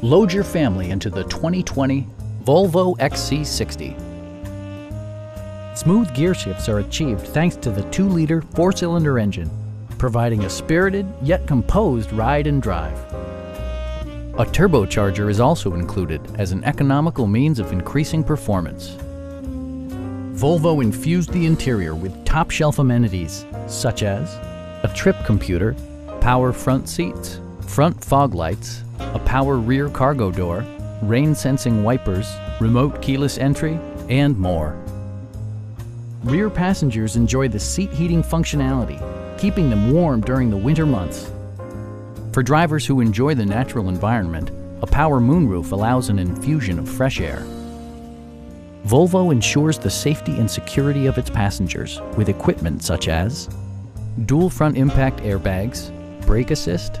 Load your family into the 2020 Volvo XC60. Smooth gear shifts are achieved thanks to the 2-liter four-cylinder engine, providing a spirited yet composed ride and drive. A turbocharger is also included as an economical means of increasing performance. Volvo infused the interior with top-shelf amenities such as a trip computer, power front seats, front fog lights, a power rear cargo door, rain sensing wipers, remote keyless entry, and more. Rear passengers enjoy the seat heating functionality, keeping them warm during the winter months. For drivers who enjoy the natural environment, a power moonroof allows an infusion of fresh air. Volvo ensures the safety and security of its passengers with equipment such as dual front impact airbags, brake assist,